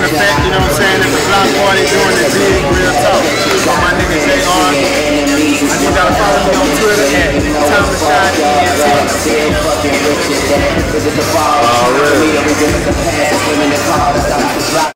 in effect, you know what I'm saying? At the block party doing the big real talk. So my nigga JR. I need y'all to follow me on Twitter at Thomas Shine Already.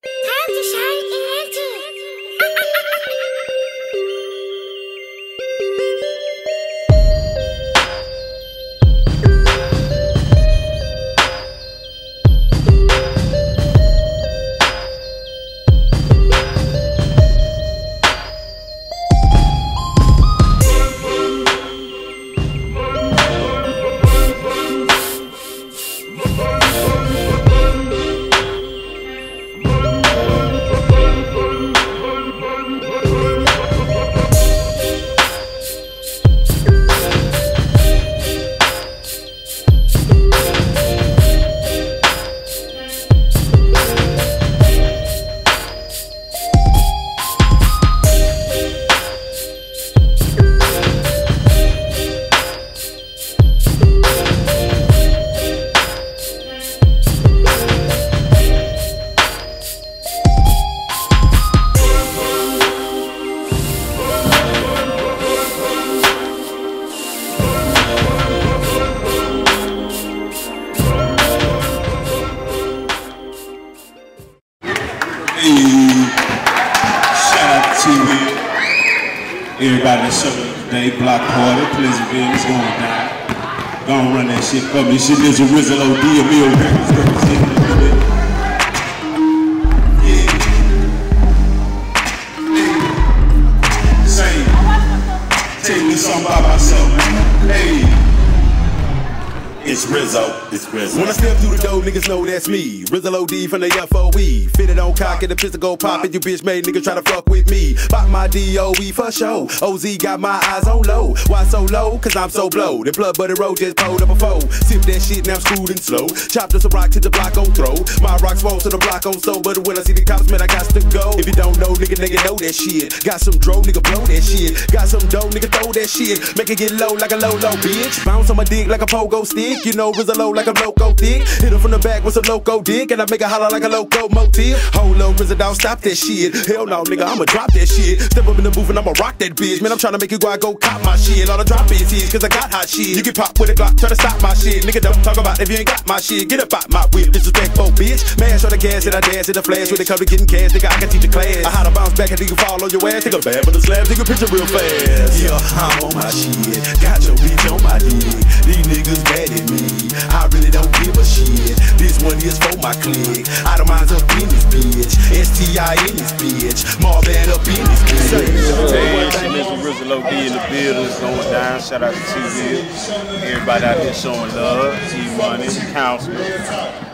For me. Shit is a Rizzo OD, a meal Rizzo. It's Rizzo. When I step through the door, niggas know that's me. Rizzo OD from the FOE. Fitted on cock and the pistol go poppin'. You bitch made niggas try to fuck with me. Pop my DOE for show. OZ got my eyes on low. Why so low? Cause I'm so blow. The blood buddy road just pulled up a foe. Sip that shit, now I'm screwed and slow. Chopped us a rock to the block on throw. My rocks fall to the block on so. But when I see the cops, man, I got to go. If you don't know, nigga, nigga know that shit. Got some dro, nigga, blow that shit. Got some dough, nigga, throw that shit. Make it get low like a low, low, bitch. Bounce on my dick like a pogo stick. You know, Rizzo low like a loco dick. Hit her from the back with a loco dick, and I make her holler like a loco motive. Hold low, Rizzo, don't stop that shit. Hell no, nigga, I'ma drop that shit. Step up in the booth and I'ma rock that bitch. Man, I'm trying to make you go out, go cop my shit. All the drop is his, cause I got hot shit. You can pop with a Glock, try to stop my shit. Nigga, don't talk about if you ain't got my shit. Get up out my whip, disrespectful bitch. Man, show the gas and I dance in the flash. When they come to getting cash, nigga, I can teach a class. I how to bounce back and nigga fall on your ass. Take a bad for the slab, take a picture real fast. Yeah, I'm on my shit. Got your bitch on my dick. These niggas mad at me. I really don't give a shit. This one is for my clique. I don't mind up in this bitch. STI in this bitch. Marvin up in this bitch. Hey, Mr. Rizzo OD in the building, it's going down. Shout out to T-Will. Everybody out there showing love. T-Money, Councilman.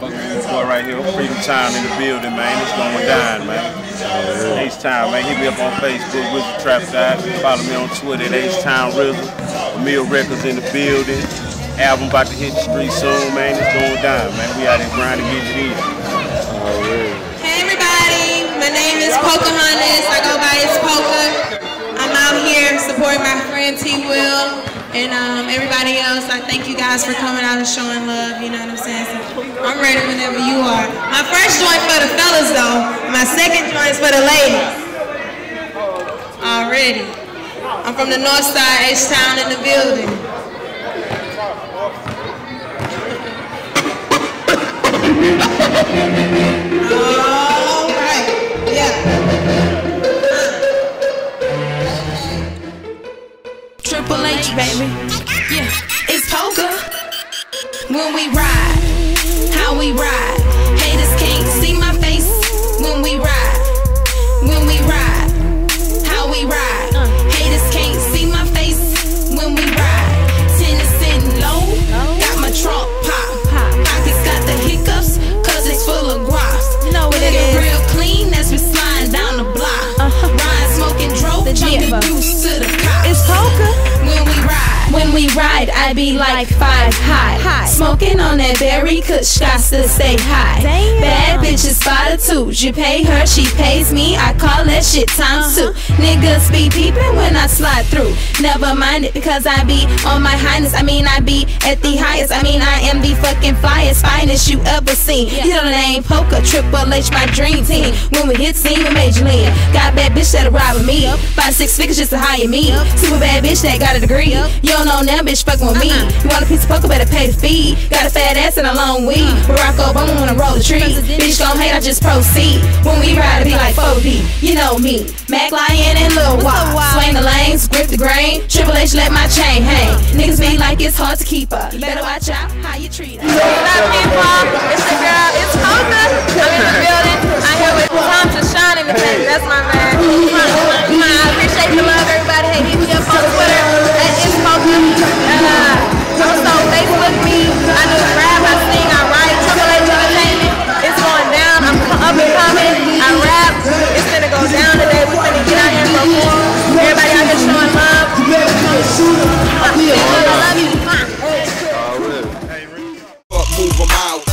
Boy right here, Freedomtown in the building, man. It's going down, man. H-Town, man. Hit me up on Facebook, Rizzo Trap Guys. Follow me on Twitter at H-Town Rizzo. Emil Records in the building. Album about to hit the street soon, man. It's going down, man. We out here grinding, get it in. Hey everybody, my name is Pocahontas. I go by it's Poka. I'm out here supporting my friend T Will and um, everybody else. I thank you guys for coming out and showing love. You know what I'm saying? So I'm ready whenever you are. My first joint for the fellas though. My second joint is for the ladies. Already. I'm from the north side, H-Town in the building. All right. Yeah. Triple H, baby. Yeah, it's Poka. When we ride, how we ride. Kush, got to stay high. Bad bitches spotted too. You pay her, she pays me. I call that shit times two. Uh-huh. Niggas be peeping when I slide through. Never mind it because I be on my highness. I mean, I be at the highest. I mean, I am the fucking flyest, finest you ever seen. You know the name Poka, Triple H, my dream team. When we hit scene with Major League. Got bad bitch that'll ride with me. Five, six figures just to hire me. Super bad bitch that got a degree. You don't know now, bitch, fucking with me. Uh-uh. You want a piece of Poka, better pay the fee. Got a fat ass and a long weed. Uh-huh. Barack Obama wanna roll the tree. Bitch gon' hate, I just proceed. When we ride, it be like 4D. You know me. Mac Lion and Lil Wop. Swing the lanes, grip the grain. Triple H let my chain hang. Niggas be like it's hard to keep up. You better watch out how you treat her. What up, people? It's the girl. It's Poka. I'm in the building. I'm here with Tom to shine in the face. That's my man. I appreciate the love, everybody. Hey, hit me up on Twitter at It's Poka. Uh, also, Facebook me. I do rap, Everybody out here showing love. I love you. Move 'em out.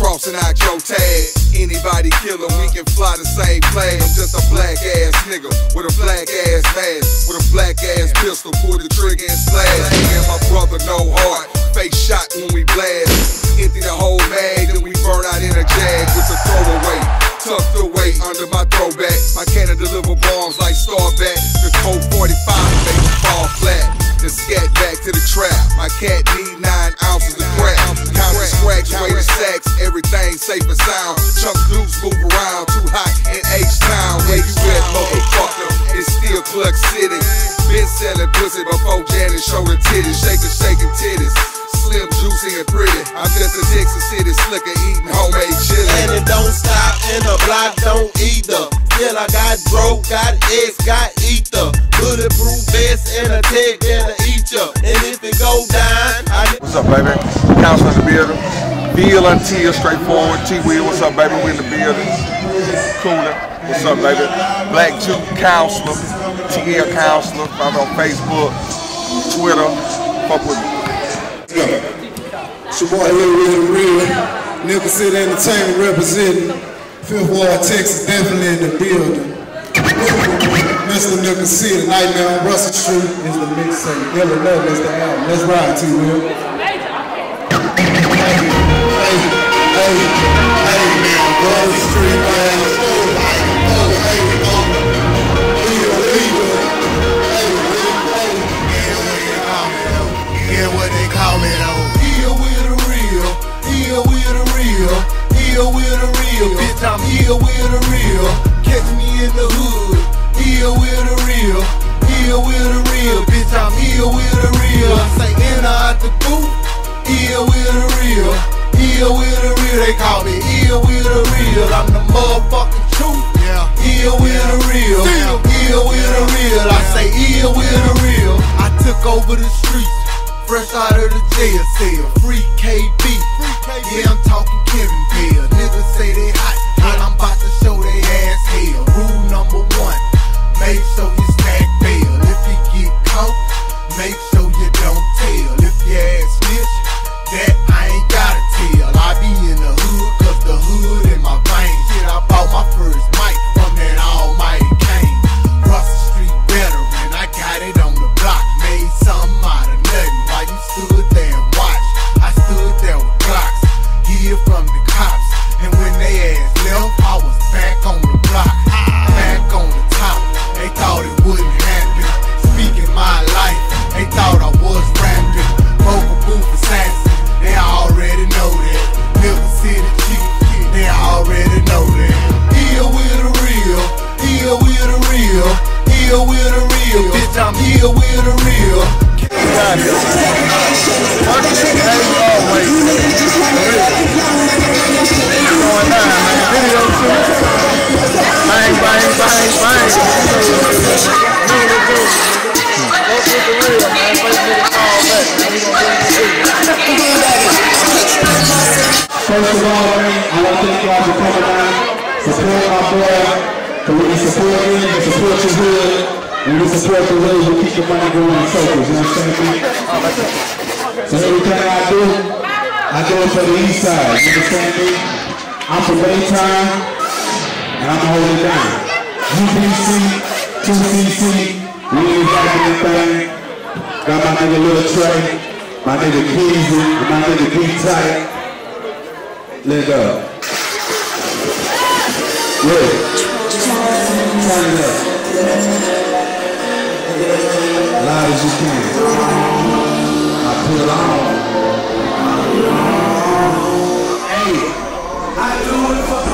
Crossing out your tag. Anybody kill 'em, we can fly the same flag. I'm just a black ass nigga with a black ass mask. With a black ass pistol, pull the trigger and slash. Me and my brother, no heart. Face shot when we blast. Empty the whole mag, then we burn out in a jag with the throwaway. Tucked away under my throwback. My cannon deliver bombs I got broke, got X, got ether. Bulletproof vest and a tech that'll eat ya. And if it go down, I What's up, baby? Council in the building. Feel until straightforward. T Will, what's up, baby? We in the building. Cooler. What's up, baby? Black Juke Counselor. TL Counselor. I'm on Facebook, Twitter. Fuck with me. It's your boy Lil Real Real. Nickel City Entertainment representing Fifth Ward, Texas, definitely in the building. Mr. Nickel City, Nightmare on Russell Street is the mixtape. Illinois is the album. Let's ride, T. Will. Hey, hey, hey, man. Oh, oh, here with the real. Bitch, I'm here with the real. Catch me in the hood, here with the real, here with the real. Bitch, I'm here with the real. I say enter out the booth, here with the real, here with the real. They call me here with the real. I'm the motherfucking truth. Yeah, here with the real, here with the real. I say here with the real. I took over the streets. Fresh out of the jail cell, free KB. Yeah, I'm talking Kevin Bell. Niggas say they hot, but I'm about to show they ass hell. Rule number one, make sure Cause when you support him, you support your hood, and you support the way we keep the money going in circles. You know what I'm saying? So everything I do, I do it for the east side. You understand me? I'm from Baytown, and I'm gonna hold it down. UBC, 2CC, we ain't got anything. Got my nigga Lil Trey, my nigga Keezy, my nigga D-Tight. Let go. Yeah. Turn it up. Loud as you can. I put it on. Hey. I do it for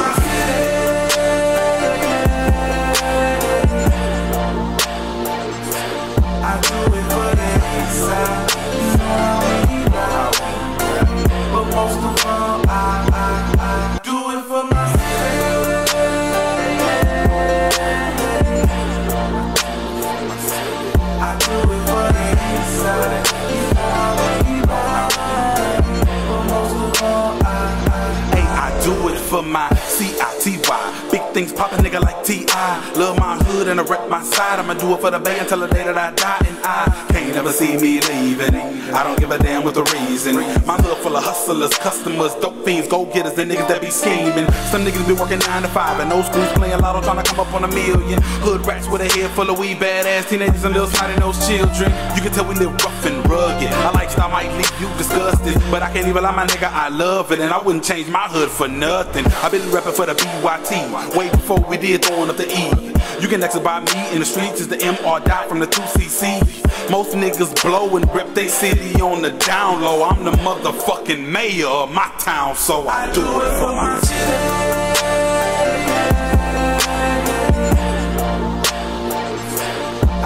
around my side. I'ma do it for the bay until the day that I die. And I can't ever see me leaving. I don't give a damn with the reason. My hood full of hustlers, customers, dope fiends, go getters, the niggas that be scheming. Some niggas be working 9 to 5 and those schools playing lotto trying to come up on a million. Hood rats with a head full of weed, badass teenagers and little snotty nose children. You can tell we live rough and rugged. My lifestyle might leave you disgusted, but I can't even lie, my nigga, I love it. And I wouldn't change my hood for nothing. I've been rapping for the BYT, way before we did throwing up the E. You can exit by me in the streets is the M or dot from the 2CC. Most niggas blow and rep they city on the down low. I'm the motherfucking mayor of my town, so I do it for my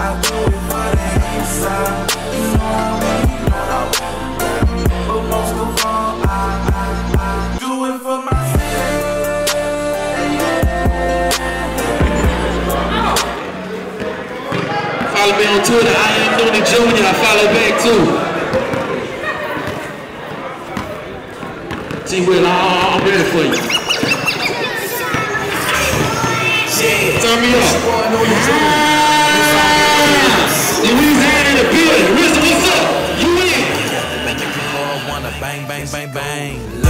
I do it for the east me on Twitter. I am Noonie Jr. I follow back too. T Will, I- I'm ready for you. Turn me up. In the building. What's up? You in? bang, bang, bang, bang.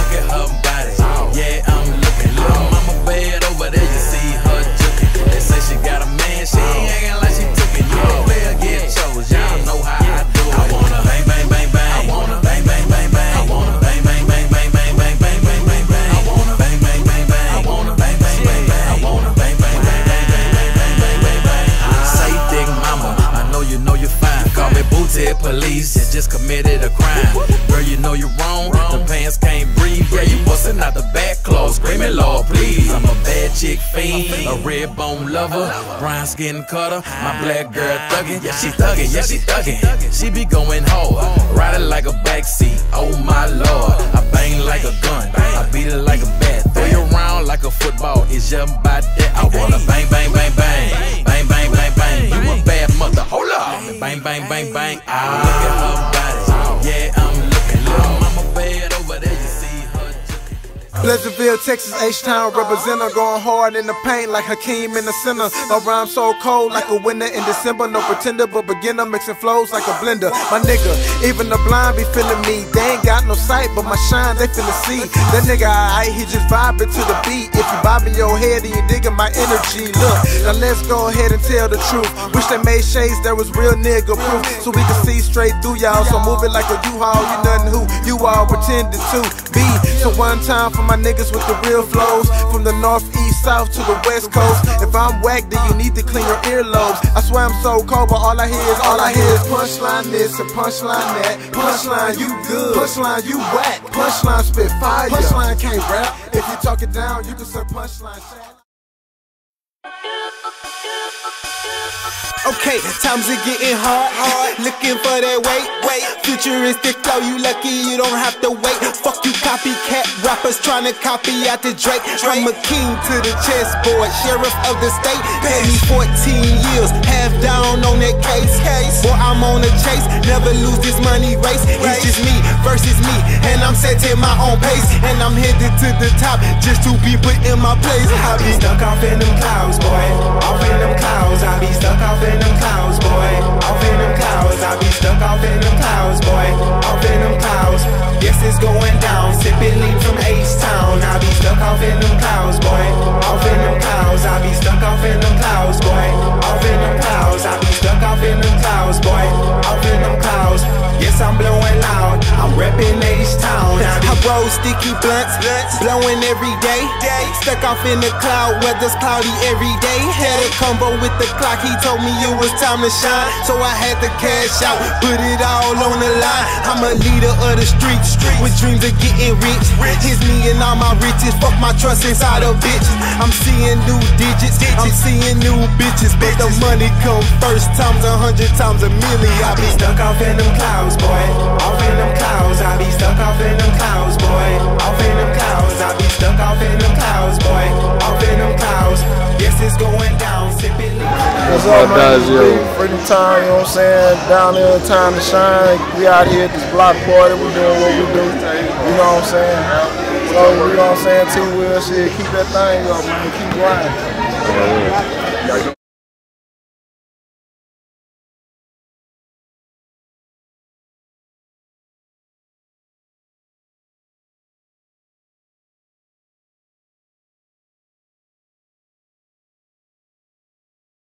Police, you just committed a crime. Girl, you know you're wrong. The pants can't breathe. Yeah, you busting out the back clothes, screaming, Lord, please. I'm a bad chick fiend, a red bone lover, brown skin cutter. My black girl thuggin', yeah, she thuggin', yeah, she thuggin'. She be going hard, riding like a backseat. Oh my lord, I bang like a gun, I beat it like a bat, Pleasantville, Texas, H-Town. Representer Going hard in the paint like Hakeem in the center. My rhyme so cold like a winter in December. No pretender but beginner mixing flows like a blender. My nigga, even the blind be feeling me. They ain't got no sight but my shine they finna see. That nigga alright, he just vibing to the beat. If you bobbing your head and you digging my energy. Look, now let's go ahead and tell the truth. Wish they made shades that was real nigga proof So we can see straight through y'all. So move it like a U-Haul, you nothing who you all pretended to be. So one time for my niggas with the real flows From the north, east, south to the west coast. If I'm whack, then you need to clean your earlobes. I swear I'm so cold, but all I hear is all I hear is punchline this and punchline that. Punchline you good, punchline you whack. Punchline spit fire, punchline can't rap. If you talk it down, you can say punchline. Okay, times are getting hard, hard. Looking for that weight, weight. Futuristic flow, you lucky you don't have to wait. Fuck you, copycat rappers trying to copy out the Drake. I'm a king to the chessboard, sheriff of the state. Pay me 14 years, half down on that case. Case, boy, I'm on a chase. Never lose this money race. It's just me versus me, and I'm setting my own pace. And I'm headed to the top just to be put in my place. I be stuck off in blunts, blowing every day. Stuck off in the cloud, weather's cloudy every day. Had a combo with the clock, he told me it was time to shine. So I had to cash out, put it all on the line. I'm a leader of the street, with dreams of getting rich. Here's me and all my riches, fuck my trust inside of bitches. I'm seeing new digits, I'm seeing new bitches. But the money come first, times a hundred times a million. I be stuck off in them clouds, boy. Off in them clouds, I be stuck off in them clouds, boy. Off in them clouds, I be stuck off in them clouds, boy. Off in them clouds. Yes, it's going down. Sipping What's up, man? Freedomtown, you know what I'm saying? Down there, time to shine. We out here at this block party, we doing what we do. You know what I'm saying? So, you know what I'm saying? Two wheel shit, keep that thing up, man. Keep grinding.